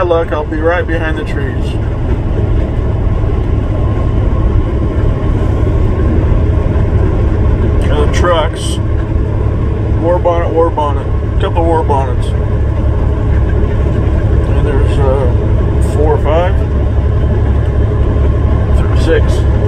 my luck, I'll be right behind the trees. The trucks. War bonnet, war bonnet. Couple war bonnets. And there's uh, four or five. Six.